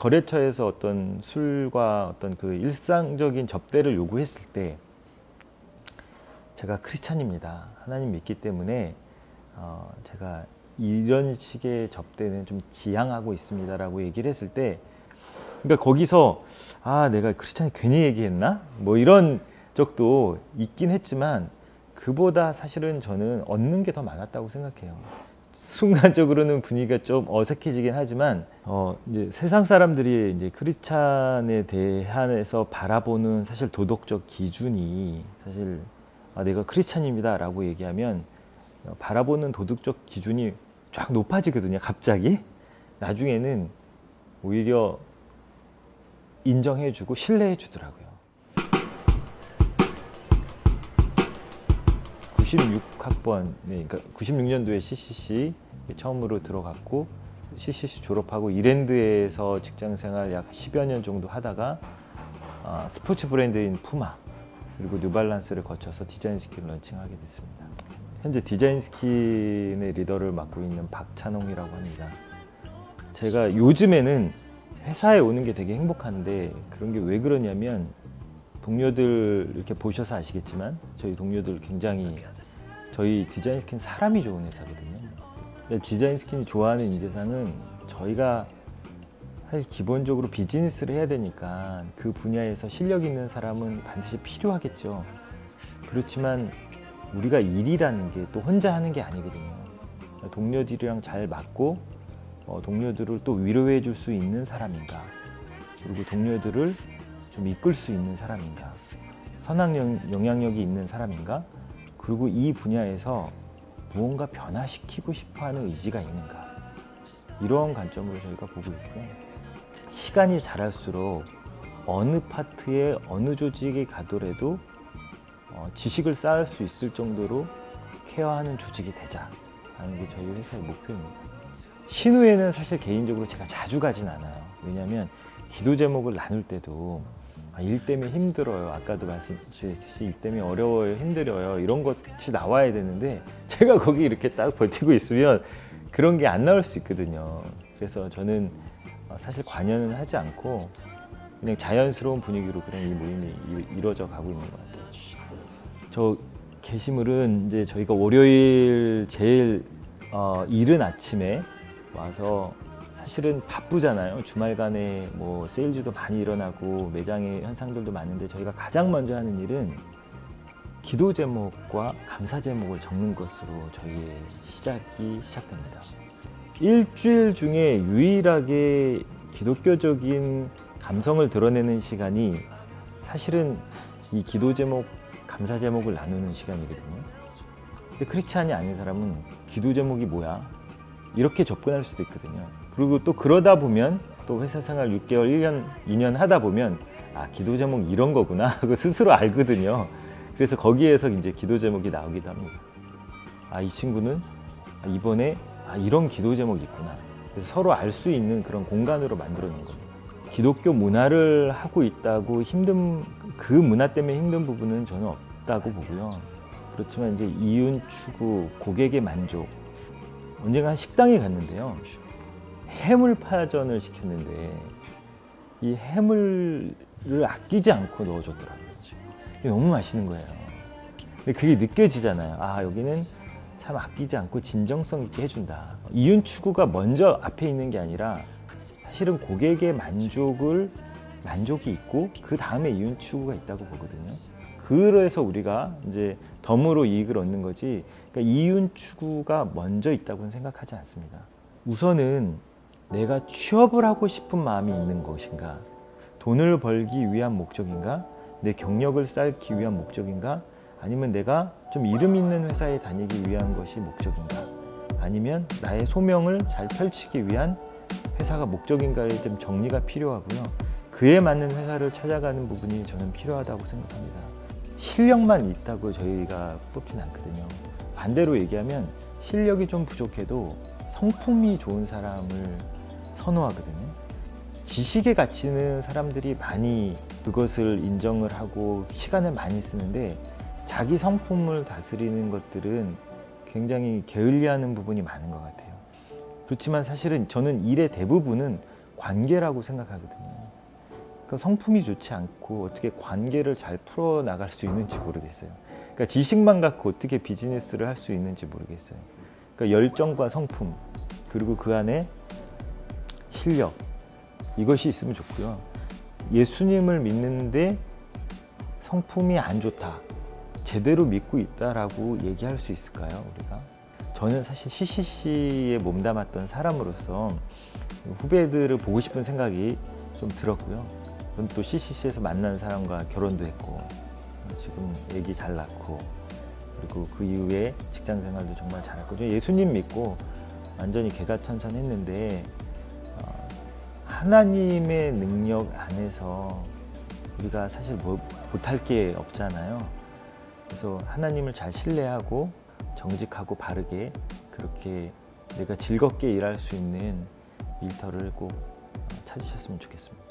거래처에서 어떤 술과 어떤 그 일상적인 접대를 요구했을 때 제가 크리스찬입니다. 하나님 믿기 때문에 어, 제가 이런 식의 접대는 좀 지양하고 있습니다라고 얘기를 했을 때 그러니까 거기서 아 내가 크리스찬이 괜히 얘기했나 뭐 이런 적도 있긴 했지만 그보다 사실은 저는 얻는 게 더 많았다고 생각해요. 순간적으로는 분위기가 좀 어색해지긴 하지만 어 이제 세상 사람들이 이제 크리스찬에 대한해서 바라보는 사실 도덕적 기준이 사실 아 내가 크리스찬입니다라고 얘기하면 바라보는 도덕적 기준이 쫙 높아지거든요. 갑자기 나중에는 오히려 인정해주고 신뢰해주더라고요. 96학번, 네, 그러니까 96년도에 CCC 처음으로 들어갔고 CCC 졸업하고 이랜드에서 직장생활 약 10여 년 정도 하다가 어, 스포츠 브랜드인 푸마 그리고 뉴발란스를 거쳐서 디자인 스킨을 런칭하게 됐습니다. 현재 디자인 스킨의 리더를 맡고 있는 박찬홍이라고 합니다. 제가 요즘에는 회사에 오는 게 되게 행복한데 그런 게 왜 그러냐면 동료들 이렇게 보셔서 아시겠지만 저희 동료들 굉장히 저희 디자인 스킨 사람이 좋은 회사거든요. 디자인 스킨이 좋아하는 인재상은 저희가 사실 기본적으로 비즈니스를 해야 되니까 그 분야에서 실력 있는 사람은 반드시 필요하겠죠. 그렇지만 우리가 일이라는 게 또 혼자 하는 게 아니거든요. 동료들이랑 잘 맞고 어, 동료들을 또 위로해 줄 수 있는 사람인가 그리고 동료들을 좀 이끌 수 있는 사람인가 선한 영향력이 있는 사람인가 그리고 이 분야에서 무언가 변화시키고 싶어하는 의지가 있는가 이런 관점으로 저희가 보고 있고요 시간이 자랄수록 어느 파트에 어느 조직에 가더라도 어, 지식을 쌓을 수 있을 정도로 케어하는 조직이 되자라는 게 저희 회사의 목표입니다 신우에는 사실 개인적으로 제가 자주 가진 않아요. 왜냐하면 기도 제목을 나눌 때도 아, 일 때문에 힘들어요. 아까도 말씀드렸듯이 일 때문에 어려워요, 힘들어요. 이런 것이 나와야 되는데 제가 거기 이렇게 딱 버티고 있으면 그런 게 안 나올 수 있거든요. 그래서 저는 어, 사실 관여는 하지 않고 그냥 자연스러운 분위기로 그냥 이 모임이 이루어져 가고 있는 것 같아요. 저 게시물은 이제 저희가 월요일 제일 어, 이른 아침에 와서 사실은 바쁘잖아요. 주말간에 뭐 세일즈도 많이 일어나고 매장의 현상들도 많은데 저희가 가장 먼저 하는 일은 기도 제목과 감사 제목을 적는 것으로 저희의 시작이 시작됩니다. 일주일 중에 유일하게 기독교적인 감성을 드러내는 시간이 사실은 이 기도 제목, 감사 제목을 나누는 시간이거든요. 근데 크리스찬이 아닌 사람은 기도 제목이 뭐야? 이렇게 접근할 수도 있거든요. 그리고 또 그러다 보면 또 회사 생활 6개월, 1년, 2년 하다 보면 아, 기도 제목 이런 거구나. 그거 스스로 알거든요. 그래서 거기에서 이제 기도 제목이 나오기도 합니다. 아, 이 친구는 이번에 아, 이런 기도 제목이 있구나. 그래서 서로 알 수 있는 그런 공간으로 만들어 놓은 겁니다. 기독교 문화를 하고 있다고 힘든, 그 문화 때문에 힘든 부분은 저는 없다고 보고요. 그렇지만 이제 이윤 추구, 고객의 만족, 언젠가 식당에 갔는데요. 해물파전을 시켰는데 이 해물을 아끼지 않고 넣어줬더라고요. 너무 맛있는 거예요. 근데 그게 느껴지잖아요. 아 여기는 참 아끼지 않고 진정성 있게 해준다. 이윤 추구가 먼저 앞에 있는 게 아니라 사실은 고객의 만족을 만족이 있고 그 다음에 이윤 추구가 있다고 보거든요. 그래서 우리가 이제 덤으로 이익을 얻는 거지 그러니까 이윤 추구가 먼저 있다고는 생각하지 않습니다. 우선은 내가 취업을 하고 싶은 마음이 있는 것인가? 돈을 벌기 위한 목적인가? 내 경력을 쌓기 위한 목적인가? 아니면 내가 좀 이름 있는 회사에 다니기 위한 것이 목적인가? 아니면 나의 소명을 잘 펼치기 위한 회사가 목적인가에 좀 정리가 필요하고요. 그에 맞는 회사를 찾아가는 부분이 저는 필요하다고 생각합니다. 실력만 있다고 저희가 뽑진 않거든요. 반대로 얘기하면 실력이 좀 부족해도 성품이 좋은 사람을 선호하거든요. 지식에 갇히는 사람들이 많이 그것을 인정을 하고 시간을 많이 쓰는데 자기 성품을 다스리는 것들은 굉장히 게을리하는 부분이 많은 것 같아요. 그렇지만 사실은 저는 일의 대부분은 관계라고 생각하거든요. 그러니까 성품이 좋지 않고 어떻게 관계를 잘 풀어 나갈 수 있는지 모르겠어요. 그러니까 지식만 갖고 어떻게 비즈니스를 할 수 있는지 모르겠어요. 그러니까 열정과 성품 그리고 그 안에 실력 이것이 있으면 좋고요. 예수님을 믿는데 성품이 안 좋다. 제대로 믿고 있다라고 얘기할 수 있을까요, 우리가? 저는 사실 CCC에 몸담았던 사람으로서 후배들을 보고 싶은 생각이 좀 들었고요. 저는 또 CCC에서 만난 사람과 결혼도 했고 지금 애기 잘 낳고 그리고 그 이후에 직장 생활도 정말 잘했고 저 예수님 믿고 완전히 개가천선했는데 어, 하나님의 능력 안에서 우리가 사실 뭐 못할 게 없잖아요. 그래서 하나님을 잘 신뢰하고 정직하고 바르게 그렇게 내가 즐겁게 일할 수 있는 일터를 꼭 어, 찾으셨으면 좋겠습니다.